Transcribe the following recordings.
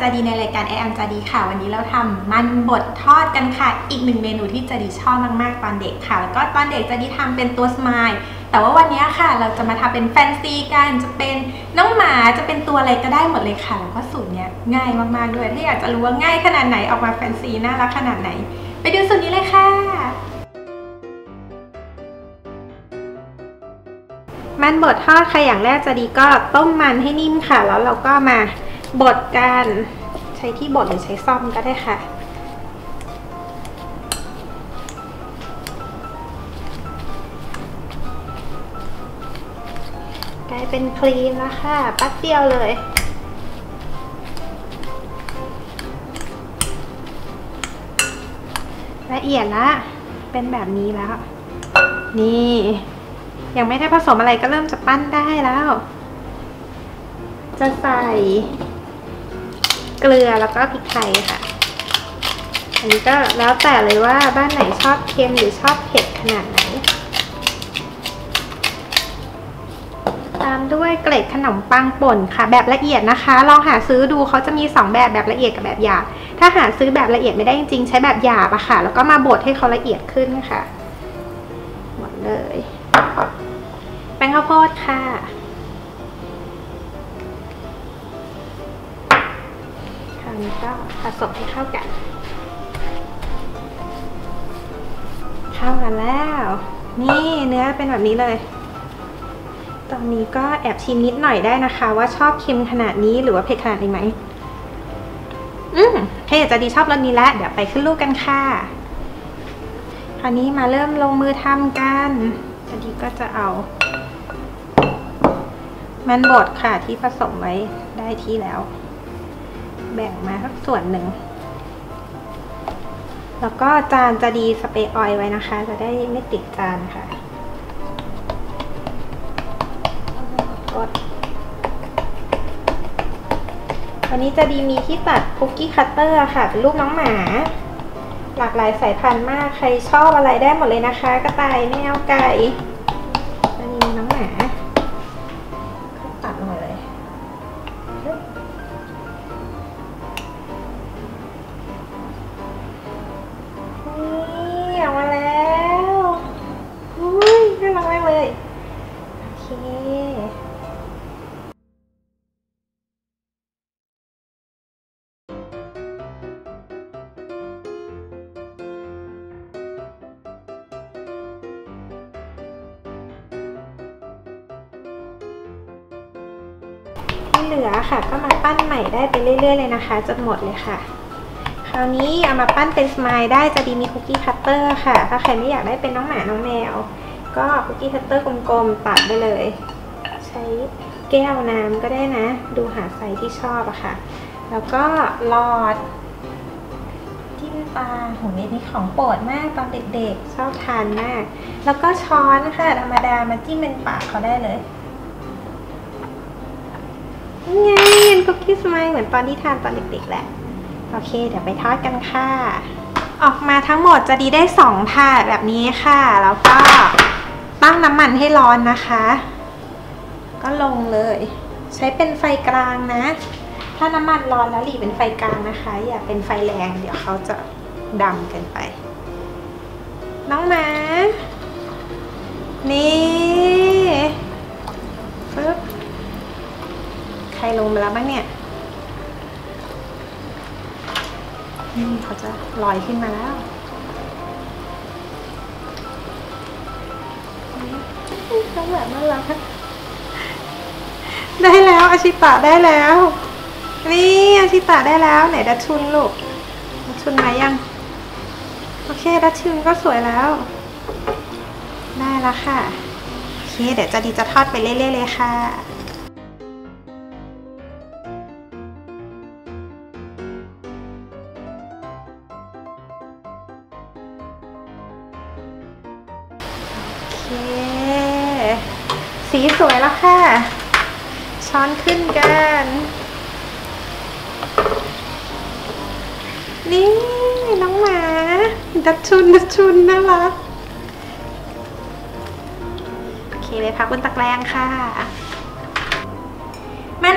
จาดีในรายการไอแอมจาดีค่ะ วันนี้เราทำมันบดทอดกันค่ะ อีกหนึ่งเมนูที่จาดีชอบมากๆตอนเด็กค่ะ แล้วก็ตอนเด็กจาดีทำเป็นตัวสมายแต่ว่าวันนี้ค่ะ เราจะมาทำเป็นแฟนซีกัน จะเป็นน้องหมาจะเป็นตัวอะไรก็ได้หมดเลยค่ะ แล้วก็สูตรเนี้ยง่ายมากๆด้วย ถ้าอยากจะรู้ว่าง่ายขนาดไหนออกมาแฟนซีน่ารักขนาดไหน ไปดูสูตรนี้เลยค่ะมันบดทอดค่ะอย่างแรกจะดีก็ต้มมันให้นิ่มค่ะ แล้วเราก็มา บดกันใช้ที่บดหรือใช้ซ่อมก็ได้ค่ะ กลายเป็นครีมแล้วค่ะแปั๊บเดียวเลยละเอียดละ เป็นแบบนี้แล้ว นี่ ยังไม่ได้ผสมอะไรก็เริ่มจะปั้นได้แล้ว จะใส่ เกลือแล้วก็พริกไทยค่ะ อันนี้ก็แล้วแต่เลยว่าบ้านไหนชอบเค็มหรือชอบเผ็ดขนาดไหน ตามด้วยเกล็ดขนมปังป่นค่ะ แบบละเอียดนะคะ ลองหาซื้อดูเขาจะมี 2 แบบแบบละเอียดกับแบบหยาบ ถ้าหาซื้อแบบละเอียดไม่ได้จริงๆใช้แบบหยาบอะค่ะ แล้วก็มาบดให้เขาละเอียดขึ้นค่ะ หมดเลย แป้งข้าวโพดค่ะ นี้ก็ผสมให้เข้ากัน เข้ากันแล้ว นี่เนื้อเป็นแบบนี้เลย ตอนนี้ก็แอบชิมนิดหน่อยได้นะคะ ว่าชอบเค็มขนาดนี้หรือว่าเผ็ดขนาดนี้ไหม อืมถ้าอยากจะดีชอบรสนี้แล้ว เดี๋ยวไปขึ้นลูกกันค่ะ คราวนี้มาเริ่มลงมือทำกันจะดีก็จะเอามันบดค่ะที่ผสมไว้ได้ที่แล้ว แบ่งมาสักส่วนหนึ่ง แล้วก็จานจะดี spray oil ไว้นะคะ จะได้ไม่ติดจานค่ะกดวันนี้จะดีมีที่ตัด cookie cutter ค่ะ เป็นรูปน้องหมา หลากหลายสายพันธุ์มาก ใครชอบอะไรได้หมดเลยนะคะ กระต่ายแมวไก่ เหลือค่ะ ก็มาปั้นใหม่ได้ไปเรื่อย ๆ เลยนะคะจนหมดเลยค่ะ คราวนี้เอามาปั้นเป็น smile ได้จะดีมี cookie cutter ค่ะ ถ้าใครไม่อยากได้เป็นน้องหมาน้องแมว ก็ cookie cutter กลมๆตัดได้เลย ใช้แก้วน้ำก็ได้นะ ดูหาไซส์ที่ชอบอะค่ะ แล้วก็หลอดจิ้มตาโหเม็ดนี้ของโปรดมากตอนเด็กๆ ชอบทานมาก แล้วก็ช้อนค่ะธรรมดามาจิ้มเป็นปากเขาได้เลย คุกกี้สมล์เหมือนตอนที่ทานตอนเด็กๆแหละโอเค เดี๋ยวไปทอดกันค่ะ ออกมาทั้งหมดจะดีได้สองถาดแบบนี้ค่ะ แล้วก็ตั้งน้ำมันให้ร้อนนะคะ ก็ลงเลย ใช้เป็นไฟกลางนะ ถ้าน้ำมันร้อนแล้วหลีเป็นไฟกลางนะคะ อย่าเป็นไฟแรง เดี๋ยวเขาจะดำเกินไป น้องหมานี่ปึ๊บ ใครลงมาแล้วบ้างเนี่ยนี่เขาจะลอยขึ้นมาแล้วเขาแบบน่ารักอะได้แล้วอาชิตะได้แล้ว นี่อาชิตะได้แล้ว ไหนดัชชุนลูกดัชชุนมายัง โอเคดัชชุนก็สวยแล้ว ได้แล้วค่ะ โอเค เดี๋ยวจะดีจะทอดไปเรื่อยๆเลยค่ะ เคสีสวยแล้วค่ะ ช้อนขึ้นกัน นี่ น้องหมา ดัชชุน ดัชชุนน่ารัก โอเคไปพักบนตะแกรงค่ะ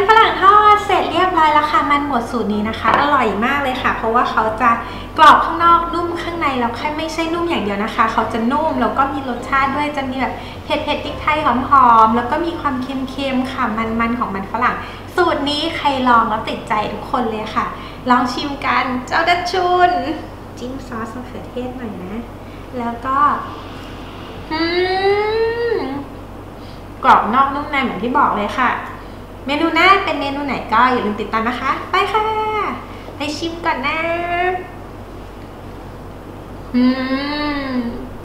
ฝรั่งทอดเสร็จเรียบร้อยแล้วค่ะ มันหมดสูตรนี้นะคะ อร่อยมากเลยค่ะ เพราะว่าเขาจะกรอบข้างนอกนุ่มข้างในแล้วแค่ไม่ใช่นุ่มอย่างเดียวนะคะ เขาจะนุ่มแล้วก็มีรสชาติด้วยจะมีแบบเผ็ดเผ็ดพริกไทยหอมๆแล้วก็มีความเค็มๆค่ะมันๆของมันฝรั่ง สูตรนี้ใครลองแล้วติดใจทุกคนเลยค่ะ ลองชิมกันเจ้าดัชชุนจิ้มซอสมะเขือเทศหน่อยนะ แล้วก็อืมกรอบนอกนุ่มในเหมือนที่บอกเลยค่ะ เมนูหน้าเป็นเมนูไหนก็อย่าลืมติดตามนะคะ ไปค่ะ ไปชิมก่อนนะ อืม